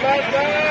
Black Lives Matter.